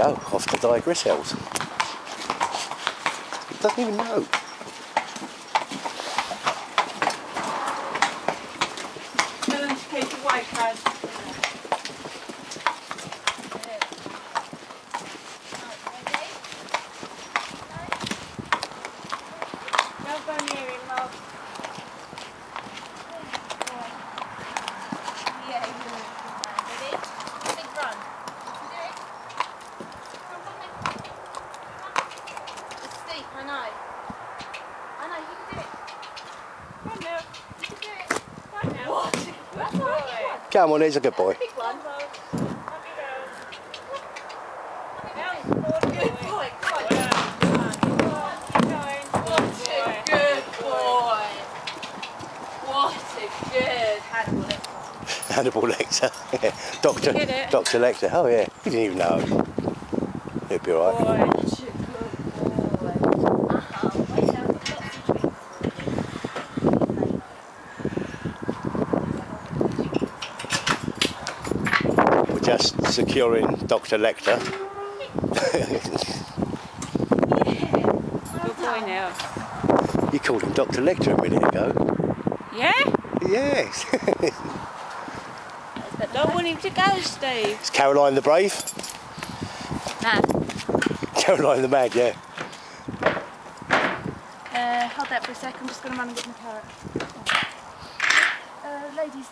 Oh, off to Di Grissell's. He doesn't even know. Don't go near him. Yeah, you do it. Ready? Big run. You do it. Come on, come on. It's steep, I know. I know, you can do it. Come on now. You can do it. Come on now. What? That's all right, Boy. Come on. He's a good boy. Big one. Up you go. Now, Good boy. Come on. Come on. Keep going. What a good boy. What good Hannibal Lecter. Hannibal Lecter. yeah. Doctor, Doctor Lecter. Oh yeah, he didn't even know. He'll be alright. Boy. Such a good boy. Uh-huh. Wait, I've got lots of treats for you. We're just securing Doctor Lecter. Good boy now. You called him Doctor Lecter a minute ago. Yeah? Yes. Don't want him to go, Steve. it's Caroline the Brave. Nah. Caroline the Mad, yeah. Uh, hold that for a sec. I'm just going to run and get my carrot. Uh, ladies.